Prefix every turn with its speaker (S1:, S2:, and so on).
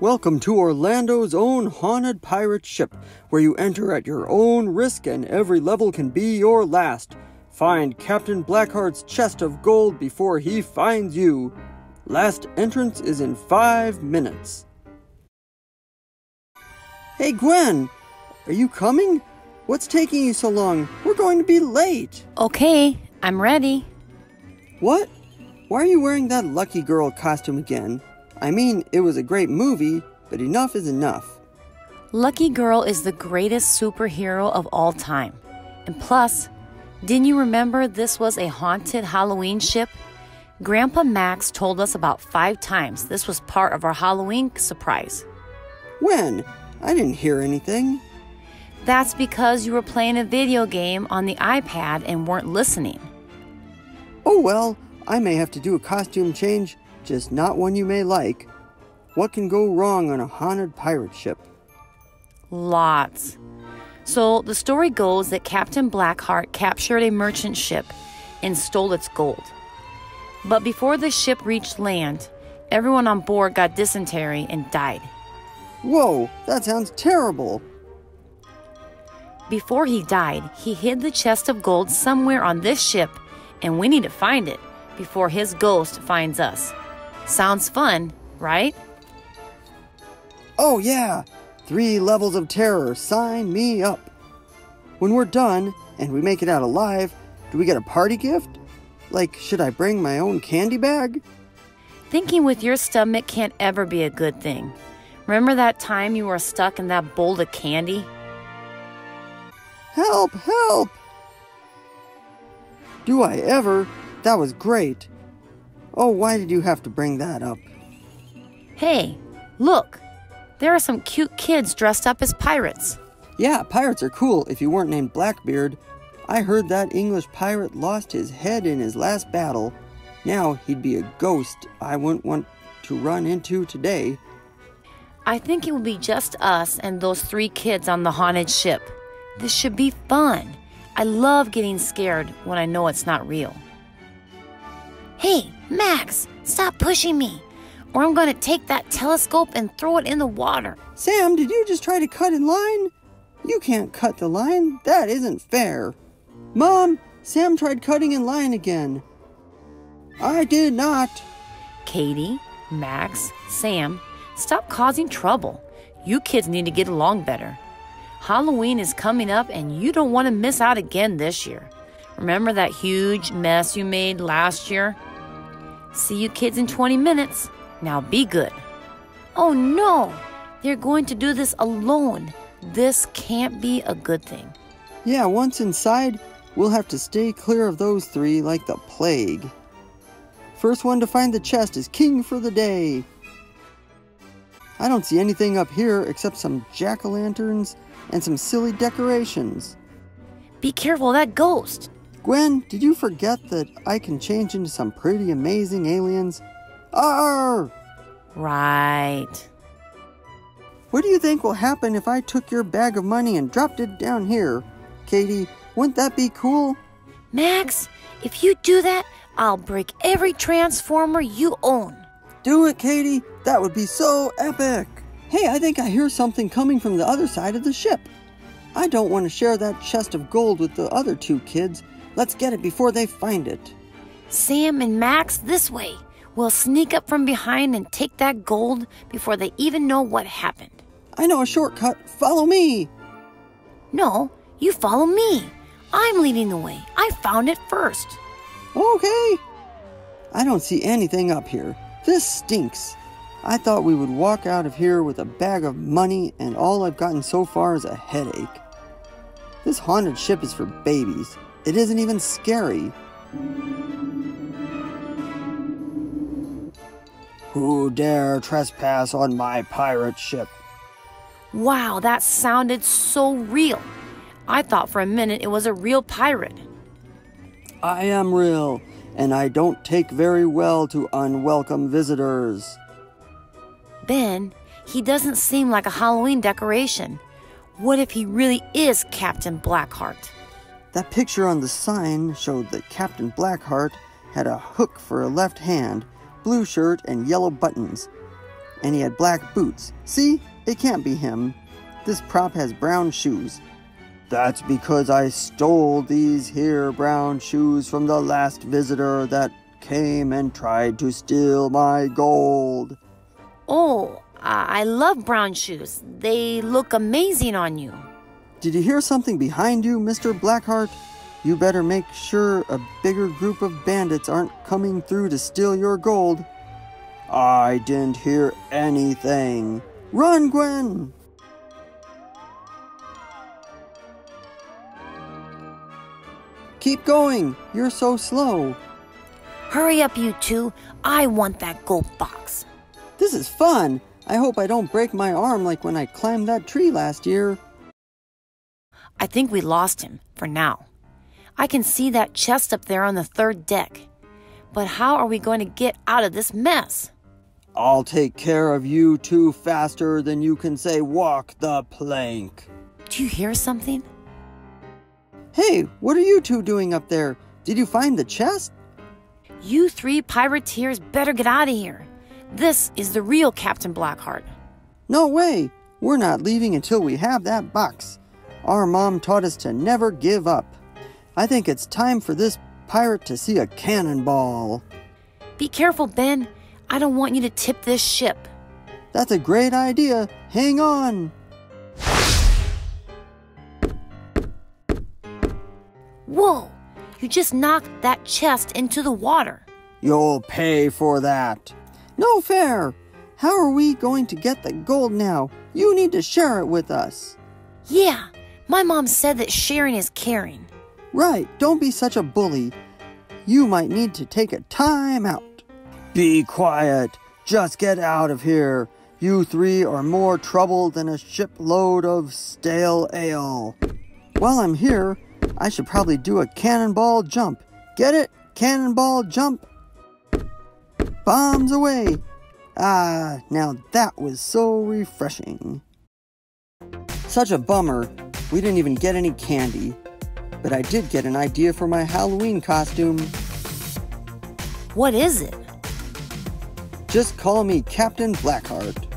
S1: Welcome to Orlando's own haunted pirate ship, where you enter at your own risk and every level can be your last. Find Captain Blackheart's chest of gold before he finds you. Last entrance is in five minutes. Hey, Gwen! Are you coming? What's taking you so long? We're going to be late.
S2: Okay, I'm ready.
S1: What? Why are you wearing that lucky girl costume again? I mean, it was a great movie, but enough is enough.
S2: Lucky Girl is the greatest superhero of all time. And plus, didn't you remember this was a haunted Halloween ship? Grandpa Max told us about five times this was part of our Halloween surprise.
S1: When? I didn't hear anything.
S2: That's because you were playing a video game on the iPad and weren't listening.
S1: Oh well, I may have to do a costume change, just not one you may like. What can go wrong on a haunted pirate ship?
S2: Lots. So the story goes that Captain Blackheart captured a merchant ship and stole its gold. But before the ship reached land, everyone on board got dysentery and died.
S1: Whoa, that sounds terrible.
S2: Before he died, he hid the chest of gold somewhere on this ship, and we need to find it before his ghost finds us. Sounds fun, right?
S1: Oh, yeah! Three levels of terror, sign me up. When we're done and we make it out alive, do we get a party gift? Like, should I bring my own candy bag?
S2: Thinking with your stomach can't ever be a good thing. Remember that time you were stuck in that bowl of candy?
S1: Help, help! Do I ever? That was great. Oh, why did you have to bring that up?
S2: Hey, look! There are some cute kids dressed up as pirates.
S1: Yeah, pirates are cool if you weren't named Blackbeard. I heard that English pirate lost his head in his last battle. Now he'd be a ghost I wouldn't want to run into today.
S2: I think it will be just us and those three kids on the haunted ship. This should be fun. I love getting scared when I know it's not real. Hey, Max, stop pushing me, or I'm going to take that telescope and throw it in the water.
S1: Sam, did you just try to cut in line? You can't cut the line. That isn't fair. Mom, Sam tried cutting in line again. I did not.
S2: Katie, Max, Sam, stop causing trouble. You kids need to get along better. Halloween is coming up and you don't want to miss out again this year. Remember that huge mess you made last year? See you kids in 20 minutes. Now be good. Oh no! They're going to do this alone. This can't be a good thing.
S1: Yeah, once inside, we'll have to stay clear of those three like the plague. First one to find the chest is king for the day. I don't see anything up here except some jack o' lanterns and some silly decorations.
S2: Be careful that ghost.
S1: Gwen, did you forget that I can change into some pretty amazing aliens? Arr!
S2: Right.
S1: What do you think will happen if I took your bag of money and dropped it down here? Katie, wouldn't that be cool?
S2: Max, if you do that, I'll break every transformer you own.
S1: Do it, Katie. That would be so epic. Hey, I think I hear something coming from the other side of the ship. I don't want to share that chest of gold with the other two kids. Let's get it before they find it.
S2: Sam and Max, this way. We'll sneak up from behind and take that gold before they even know what happened.
S1: I know a shortcut. Follow me.
S2: No, you follow me. I'm leading the way. I found it first.
S1: Okay. I don't see anything up here. This stinks. I thought we would walk out of here with a bag of money, and all I've gotten so far is a headache. This haunted ship is for babies. It isn't even scary. Who dare trespass on my pirate ship?
S2: Wow, that sounded so real. I thought for a minute it was a real pirate.
S1: I am real, and I don't take very well to unwelcome visitors.
S2: Ben, he doesn't seem like a Halloween decoration. What if he really is Captain Blackheart?
S1: That picture on the sign showed that Captain Blackheart had a hook for a left hand, blue shirt, and yellow buttons. And he had black boots. See? It can't be him. This prop has brown shoes. That's because I stole these here brown shoes from the last visitor that came and tried to steal my gold.
S2: Oh, I love brown shoes. They look amazing on you.
S1: Did you hear something behind you, Mr. Blackheart? You better make sure a bigger group of bandits aren't coming through to steal your gold. I didn't hear anything. Run, Gwen! Keep going. You're so slow.
S2: Hurry up, you two. I want that gold box.
S1: This is fun. I hope I don't break my arm like when I climbed that tree last year.
S2: I think we lost him for now. I can see that chest up there on the third deck. But how are we going to get out of this mess?
S1: I'll take care of you two faster than you can say walk the plank.
S2: Do you hear something?
S1: Hey, what are you two doing up there? Did you find the chest?
S2: You three pirateers better get out of here. This is the real Captain Blackheart.
S1: No way. We're not leaving until we have that box. Our mom taught us to never give up. I think it's time for this pirate to see a cannonball.
S2: Be careful, Ben. I don't want you to tip this ship.
S1: That's a great idea. Hang on.
S2: Whoa! You just knocked that chest into the water.
S1: You'll pay for that. No fair. How are we going to get the gold now? You need to share it with us.
S2: Yeah, my mom said that sharing is caring.
S1: Right, don't be such a bully. You might need to take a time out. Be quiet. Just get out of here. You three are more trouble than a shipload of stale ale. While I'm here, I should probably do a cannonball jump. Get it? Cannonball jump. Bombs away. Ah, now that was so refreshing. Such a bummer. We didn't even get any candy. But I did get an idea for my Halloween costume.
S2: What is it?
S1: Just call me Captain Blackheart.